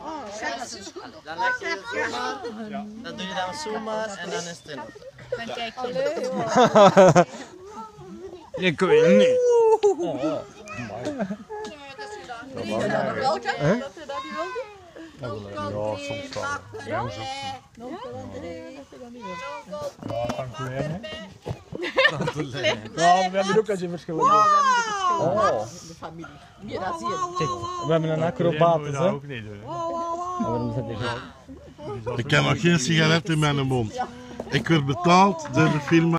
dan maar? Dan leg je het. Dan doe je dan zo maar en dan is het in. Dan kijk je. Ik weet het niet. Ja, soms wel. Ja, soms wel. Ja, hè? Ja, we hebben ook als je verschillende. Oh, We hebben een dat acrobaat, moet je hè? ook niet doen. Waarom zit zo? Ik heb nog geen sigaret in mijn mond. Ik werd betaald door de firma